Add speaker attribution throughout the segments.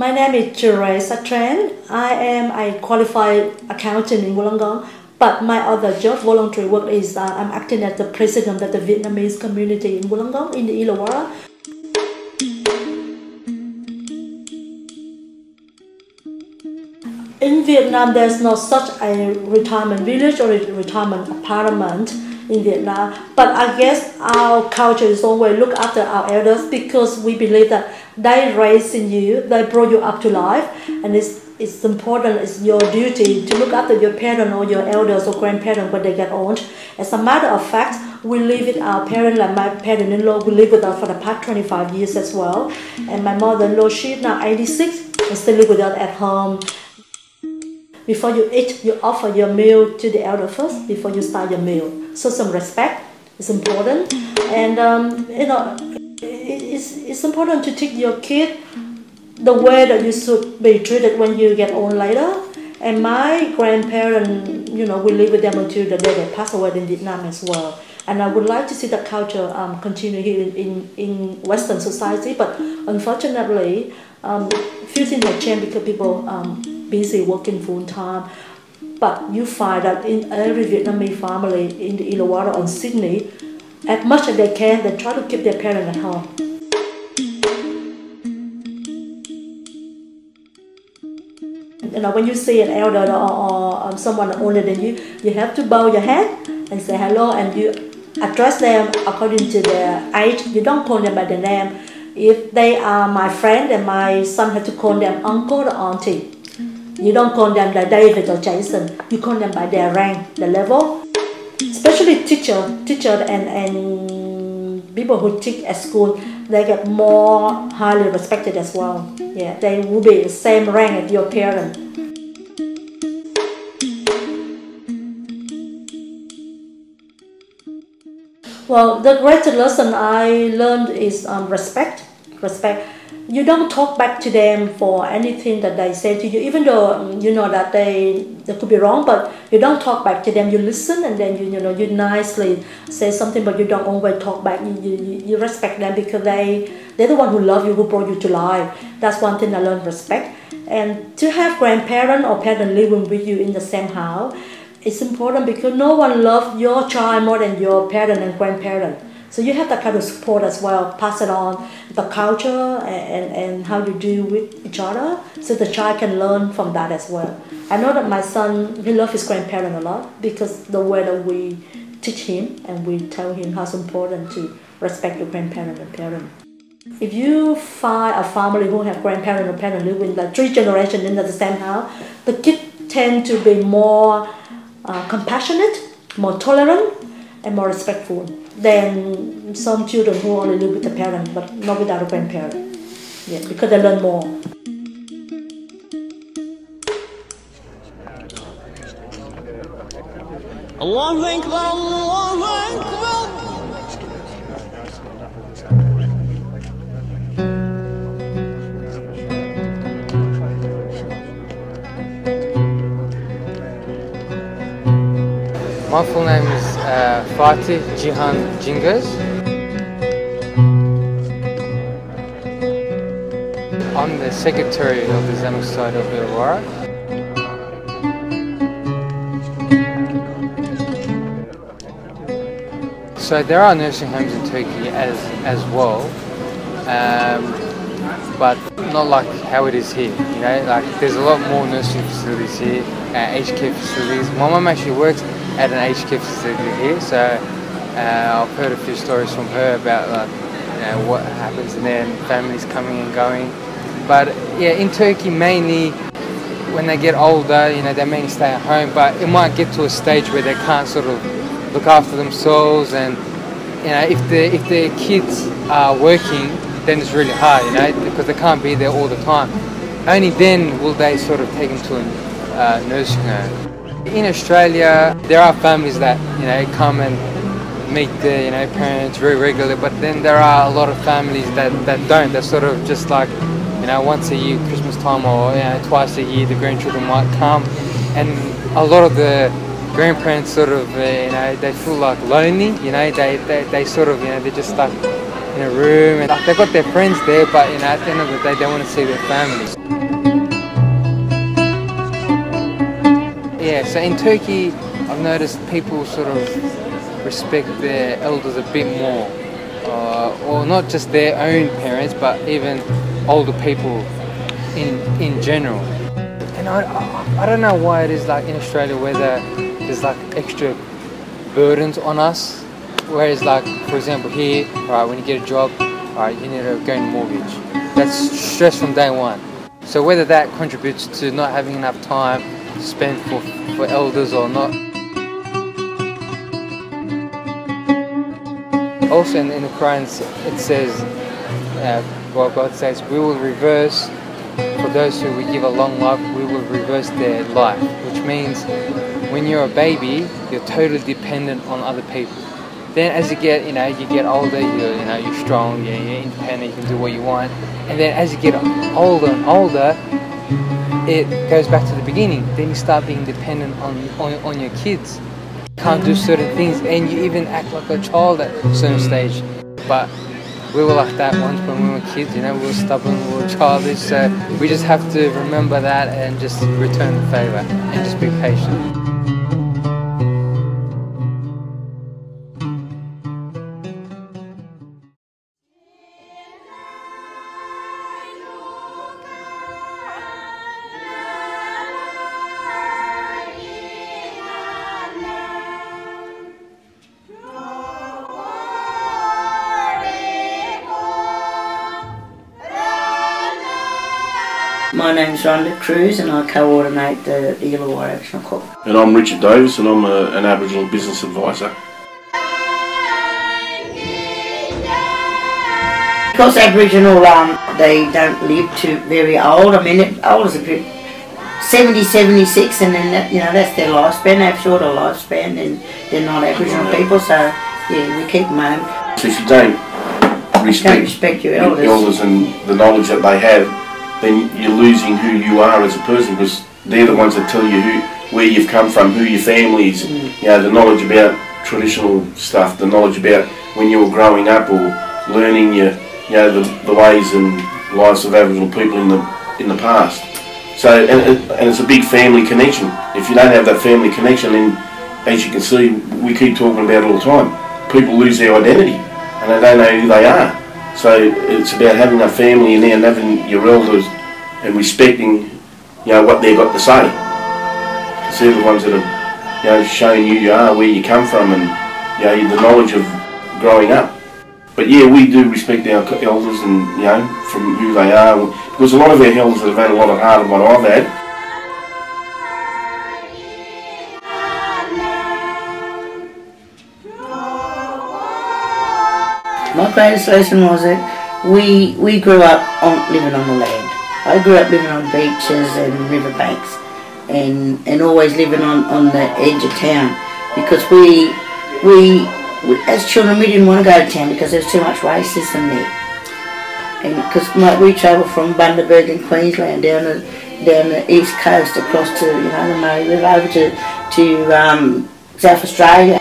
Speaker 1: My name is Teresa Tran. I am a qualified accountant in Wollongong, but my other job, voluntary work, is uh, I'm acting as the president of the Vietnamese community in Wollongong in the Illawarra. In Vietnam, there's not such a retirement village or a retirement apartment in Vietnam. But I guess our culture is always look after our elders because we believe that they raised you, they brought you up to life, and it's it's important, it's your duty to look after your parents or your elders or grandparents when they get old. As a matter of fact, we live with our parents, like my parent-in-law, we live with us for the past 25 years as well. And my mother-in-law, she's now 86 and still live with us at home. Before you eat, you offer your meal to the elder first before you start your meal. So some respect is important. And, um, you know, it's, it's important to teach your kid the way that you should be treated when you get old later. And my grandparents, you know, we live with them until the day they pass away in Vietnam as well. And I would like to see that culture um, continue here in, in, in Western society, but unfortunately, um, few things have changed because people um, busy working full time. But you find that in every Vietnamese family in the Illawarra or Sydney, as much as they can, they try to keep their parents at home. you know, when you see an elder or, or someone older than you, you have to bow your head and say hello and you address them according to their age. You don't call them by their name. If they are my friend, then my son has to call them uncle or auntie. You don't call them like David or Jason. You call them by their rank, the level. Especially teacher, teacher and, and people who teach at school, they get more highly respected as well. Yeah, they will be the same rank as your parent. Well, the greatest lesson I learned is um, respect. Respect. You don't talk back to them for anything that they say to you, even though um, you know that they they could be wrong. But you don't talk back to them. You listen, and then you you know you nicely say something, but you don't always talk back. You you, you respect them because they they're the one who love you, who brought you to life. That's one thing I learned respect. And to have grandparents or parents living with you in the same house it's important because no one loves your child more than your parent and grandparent. So you have that kind of support as well, pass it on, the culture and, and how you do with each other, so the child can learn from that as well. I know that my son, he loves his grandparent a lot because the way that we teach him and we tell him how it's important to respect your grandparent and parent. If you find a family who have grandparent and parent living like three generations in the same house, the kids tend to be more uh, compassionate, more tolerant, and more respectful than some children who only live with a parent but not without a grandparent. Yeah, because they learn more.
Speaker 2: Allah Akbar, Allah Akbar.
Speaker 3: My full name is Fatih Jihan Jingaz. I'm the secretary of the Islamic of Illawarra. So there are nursing homes in Turkey as as well, um, but not like how it is here. You know, like there's a lot more nursing facilities here, uh, aged care facilities. My mum actually works at an aged care facility here, so uh, I've heard a few stories from her about like you know, what happens and families coming and going. But yeah, in Turkey mainly when they get older, you know, they mainly stay at home, but it might get to a stage where they can't sort of look after themselves and you know, if the if their kids are working, then it's really hard, you know, because they can't be there all the time. Only then will they sort of take them to a uh, nursing home. In Australia, there are families that you know come and meet their you know parents very regularly, but then there are a lot of families that that don't. They're sort of just like you know once a year, Christmas time, or you know twice a year, the grandchildren might come, and a lot of the grandparents sort of, uh, you know, they feel like lonely, you know, they, they, they sort of, you know, they're just stuck in a room and like, they've got their friends there, but, you know, at the end of the day, they want to see their families. Yeah, so in Turkey, I've noticed people sort of respect their elders a bit more. Uh, or not just their own parents, but even older people in in general. And I, I, I don't know why it is like in Australia where there's like extra burdens on us. Whereas like, for example, here, right, when you get a job, right, you need to go in mortgage. That's stress from day one. So whether that contributes to not having enough time to spend for, for elders or not. Also in, in the Quran it says, uh, well God says, we will reverse, for those who we give a long life, we will reverse their life. Which means when you're a baby, you're totally dependent on other people. Then as you get, you know, you get older, you're, you know, you're strong, you're, you're independent, you can do what you want. And then as you get older and older, it goes back to the beginning. Then you start being dependent on, on, on your kids. You can't do certain things, and you even act like a child at a certain stage. But we were like that once when we were kids, you know, we were stubborn, we were childish, so we just have to remember that and just return the favour and just be patient.
Speaker 4: My name's Rhonda Cruz and I coordinate the Illawarra Aboriginal Club.
Speaker 5: And I'm Richard Davis and I'm a, an Aboriginal business advisor.
Speaker 4: Because Aboriginal, um, they don't live to very old. I mean, old is a bit 70, 76, and then that, you know that's their lifespan. They have shorter lifespan, and they're not Aboriginal people. So yeah, we keep them home.
Speaker 5: So if you don't respect,
Speaker 4: Don't respect your elders.
Speaker 5: elders and the knowledge that they have, then you're losing who you are as a person because they're the ones that tell you who, where you've come from, who your family is,
Speaker 4: Mm.
Speaker 5: you know, the knowledge about traditional stuff, the knowledge about when you were growing up or learning your, you know, the, the ways and lives of Aboriginal people in the in the past. So, and, and and it's a big family connection. If you don't have that family connection, then as you can see, we keep talking about it all the time. People lose their identity and they don't know who they are. So it's about having a family in there and having your elders and respecting, you know, what they've got to say. Because they're the ones that are, you know, showing you you are, where you come from and, you know, the knowledge of growing up. But yeah, we do respect our elders and, you know, from who they are. Because a lot of our elders have had a lot of harder than what I've had.
Speaker 4: My greatest lesson was that we we grew up on living on the land. I grew up living on beaches and riverbanks, and and always living on, on the edge of town because we, we we as children we didn't want to go to town because there was too much racism there. And because we travelled from Bundaberg in Queensland down the down the east coast across to you know the Murray River over to to um, South Australia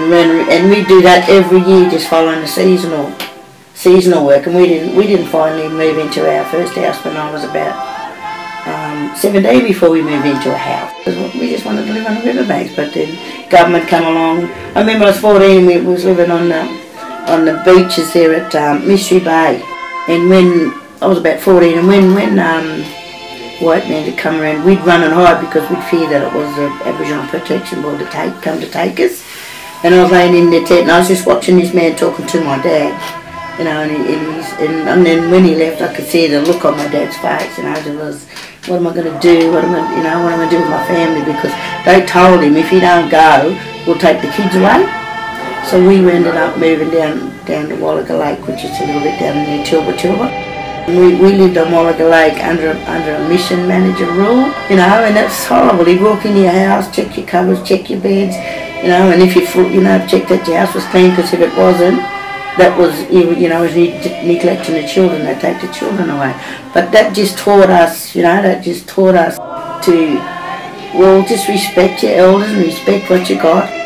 Speaker 4: and when, and we do that every year, just following the seasonal seasonal work. And we didn't we didn't finally move into our first house when I was about um, 17 before we moved into a house. We just wanted to live on the riverbanks, but then government come along. I remember I was 14. We was living on the on the beaches there at um, Mystery Bay, and when I was about 14, and when when um, white men had come around, we'd run and hide because we'd fear that it was the Aboriginal Protection Board to take come to take us. And I was laying in the tent and I was just watching this man talking to my dad. You know, and, he, and, he's, and, and then when he left, I could see the look on my dad's face. Know, it was, what am I going to do? What am I, you know, what am I going to do with my family? Because they told him, if he don't go, we'll take the kids away. So we ended up moving down down to Wallaga Lake, which is a little bit down near Tilba Tilba. We, we lived on Wallaga Lake under a, under a mission manager rule, you know, and that's horrible. He'd walk into your house, check your covers, check your beds, you know, and if you you know check that your house was clean, because if it wasn't, that was you you know, was neglecting the children. They take the children away. But that just taught us, you know, that just taught us to well, just respect your elders and respect what you got.